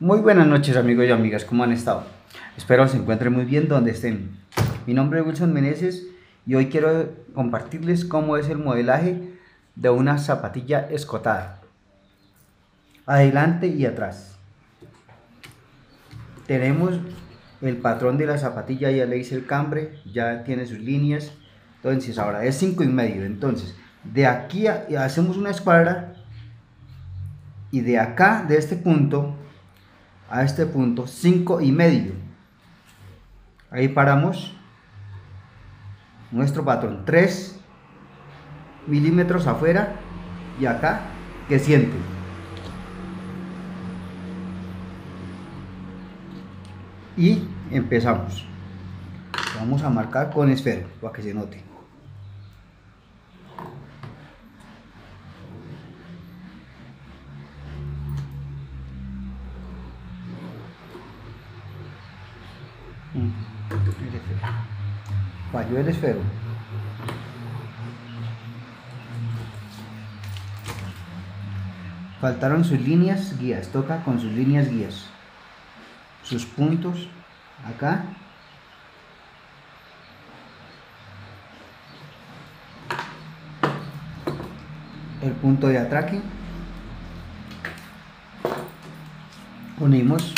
Muy buenas noches amigos y amigas, ¿cómo han estado? Espero se encuentren muy bien donde estén. Mi nombre es Wilson Meneses y hoy quiero compartirles cómo es el modelaje de una zapatilla escotada. Adelante y atrás. Tenemos el patrón de la zapatilla, ya le hice el cambre, ya tiene sus líneas. Entonces ahora es 5 y medio. Entonces de aquí hacemos una escuadra y de acá, de este punto a este punto, 5 y medio. Ahí paramos nuestro patrón, 3 milímetros afuera y acá que siente. Y empezamos. Vamos a marcar con esfero para que se note. Falló el esfero. Faltaron sus líneas guías. Toca con sus líneas guías. Sus puntos acá. El punto de atraque. Unimos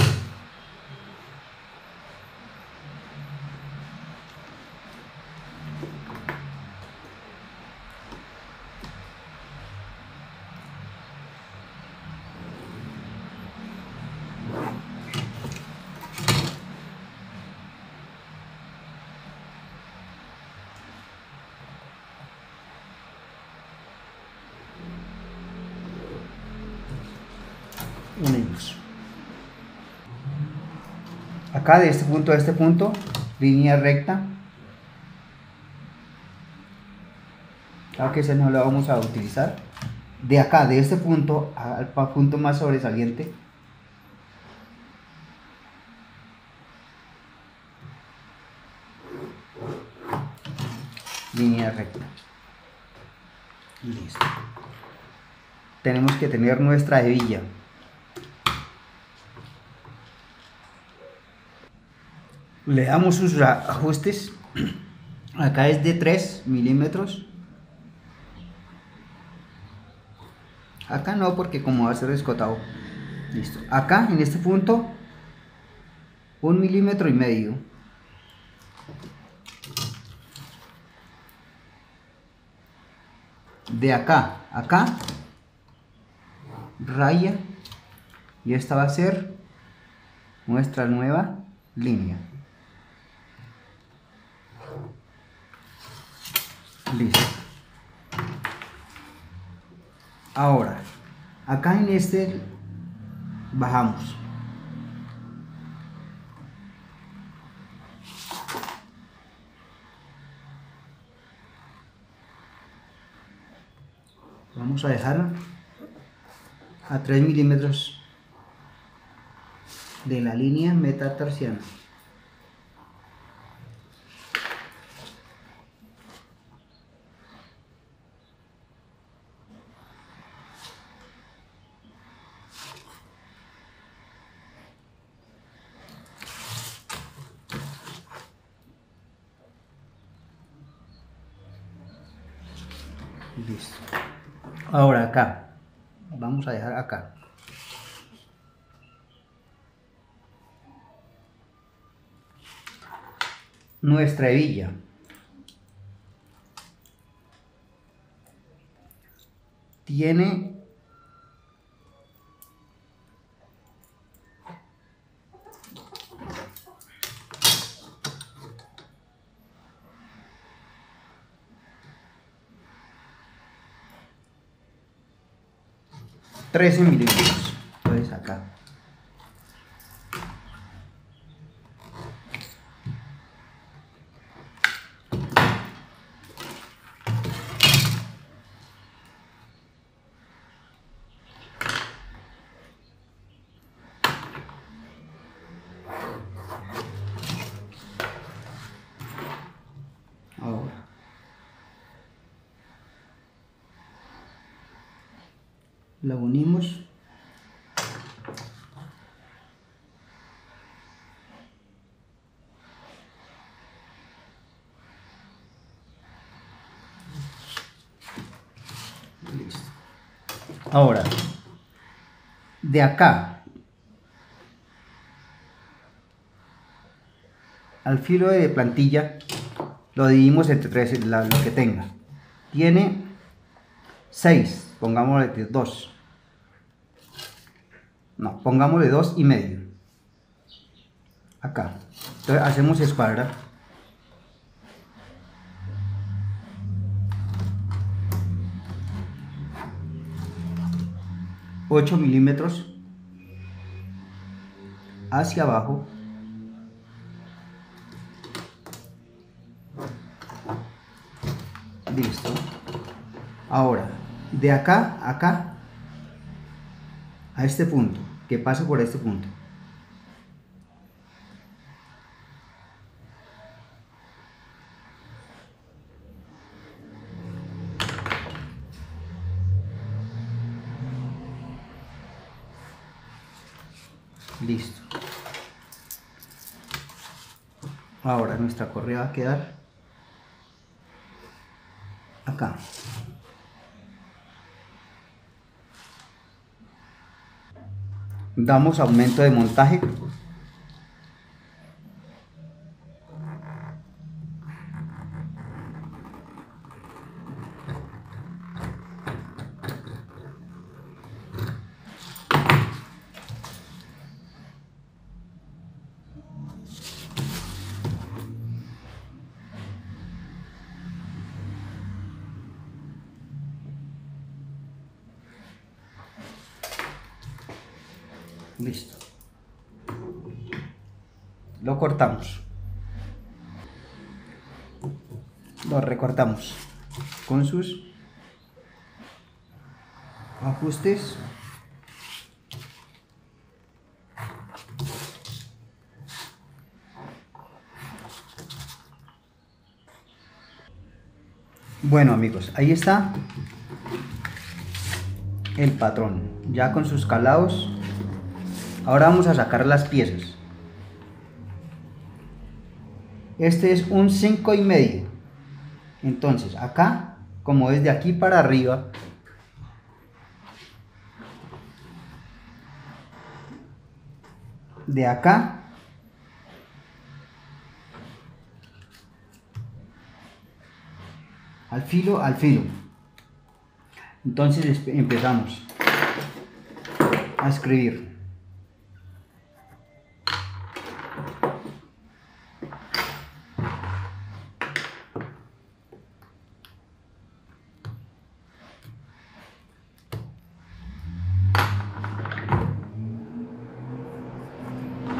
unimos. Acá de este punto a este punto, línea recta. Claro que ese no lo vamos a utilizar. De acá, de este punto al punto más sobresaliente, línea recta. Listo. Tenemos que tener nuestra hebilla. Le damos sus ajustes. Acá es de 3 milímetros. Acá no porque como va a ser escotado listo. Acá en este punto un milímetro y medio. De acá acá raya. Y esta va a ser nuestra nueva línea Listo. Ahora, acá en este bajamos. Vamos a dejar a 3 milímetros de la línea metatarsiana. Listo. Ahora acá. Vamos a dejar acá. Nuestra hebilla. Tiene 13 milímetros. la unimos ahora de acá al filo de plantilla lo dividimos entre tres, la, lo que tenga. Tiene 6, pongámosle 2. No, pongámosle 2 y medio. Acá. Entonces hacemos escuadra. 8 milímetros hacia abajo listo ahora de acá acá a este punto que pase por este punto. Listo. Ahora nuestra correa va a quedar acá damos aumento de montaje listo. Lo cortamos. Lo recortamos con sus ajustes. Bueno amigos ahí está el patrón ya con sus calados Ahora vamos a sacar las piezas. Este es un 5 y medio. Entonces, acá, como es de aquí para arriba, de acá al filo al filo entonces empezamos a escribir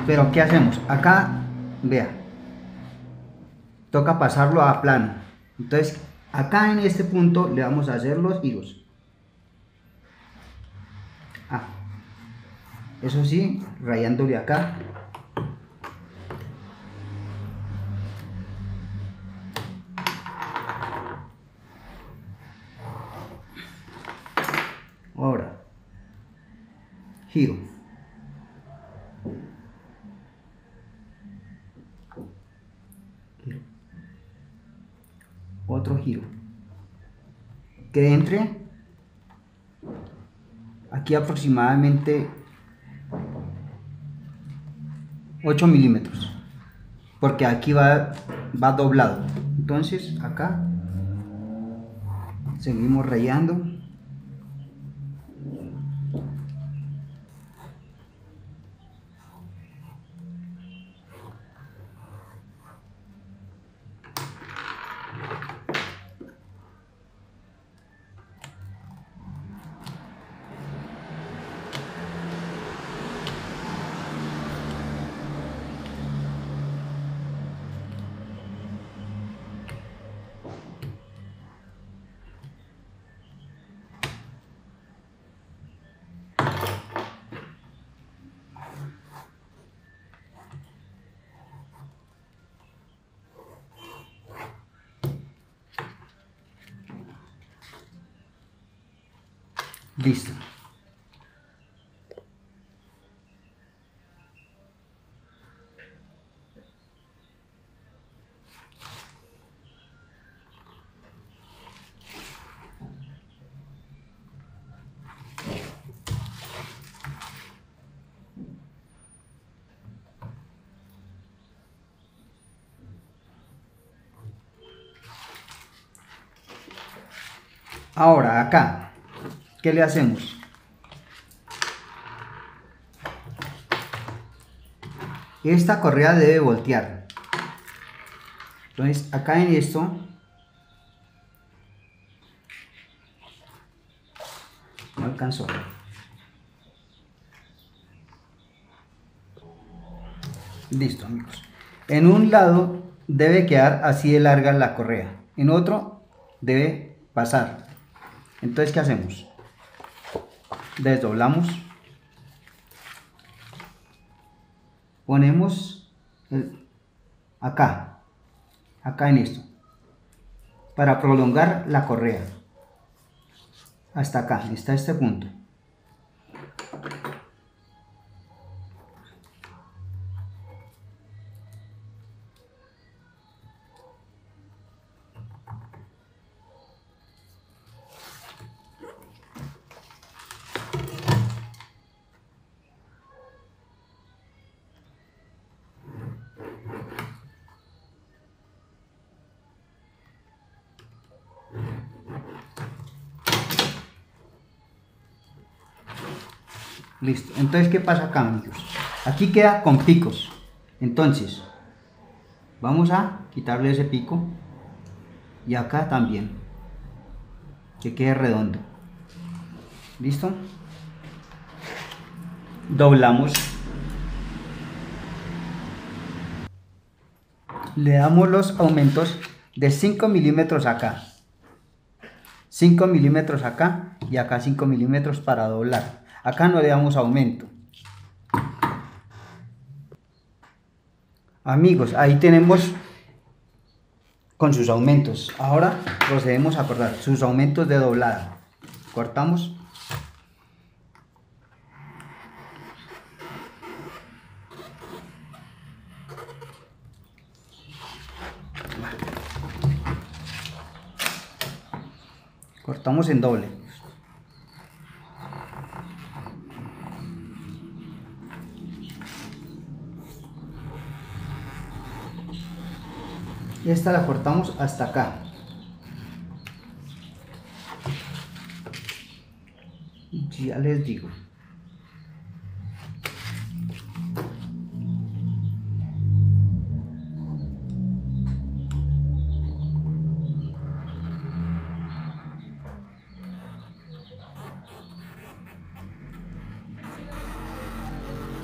Pero ¿qué hacemos? Acá, vea, toca pasarlo a plano. Entonces, acá en este punto le vamos a hacer los hilos. Ah, eso sí, rayándole acá. Ahora, giro. otro giro aquí aproximadamente 8 milímetros porque aquí va, va doblado. Entonces acá seguimos rayando Listo. Ahora, acá, ¿qué le hacemos? Esta correa debe voltear. Entonces, acá en esto, no alcanzó. Listo, amigos. En un lado debe quedar así de larga la correa. En otro debe pasar. Entonces, ¿qué hacemos? Desdoblamos. Ponemos acá. Acá en esto. Para prolongar la correa. Hasta acá. Está este punto. Listo. Entonces, ¿qué pasa acá, amigos? Aquí queda con picos. Entonces, vamos a quitarle ese pico. Y acá también. Que quede redondo. ¿Listo? Doblamos. Le damos los aumentos de 5 milímetros acá. 5 milímetros acá y acá 5 milímetros para doblar. Acá no le damos aumento. Amigos, ahí tenemos con sus aumentos. Ahora procedemos a cortar sus aumentos de doblada. Cortamos. Cortamos en doble. Esta la cortamos hasta acá. Ya les digo.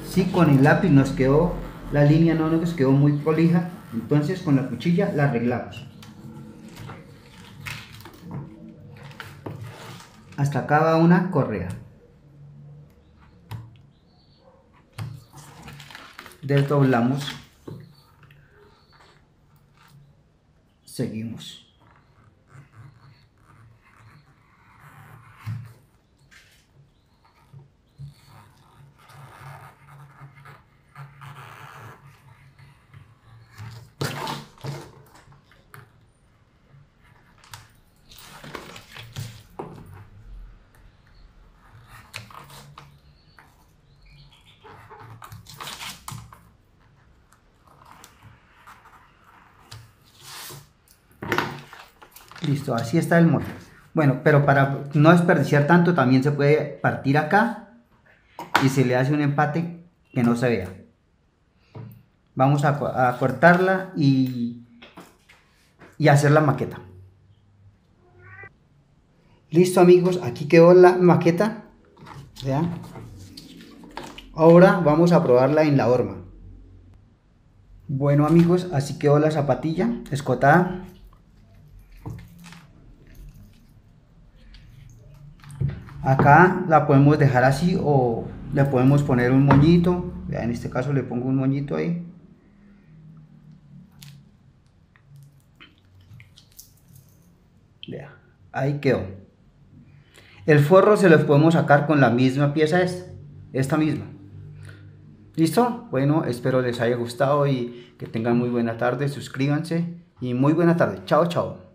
Si con el lápiz nos quedó la línea no nos quedó muy prolija entonces con la cuchilla la arreglamos. Hasta acá una correa. Desdoblamos. Seguimos. Listo, así está el molde. Bueno, pero para no desperdiciar tanto, también se puede partir acá y se le hace un empate que no se vea. Vamos a, cortarla y, y hacer la maqueta. Listo amigos, aquí quedó la maqueta. Ahora vamos a probarla en la horma. Bueno amigos, así quedó la zapatilla escotada. Acá la podemos dejar así o le podemos poner un moñito. En este caso le pongo un moñito ahí. Vea, ahí quedó. El forro se los podemos sacar con la misma pieza esta, esta misma. ¿Listo? Bueno, espero les haya gustado y que tengan muy buena tarde. Suscríbanse y muy buena tarde. Chao, chao.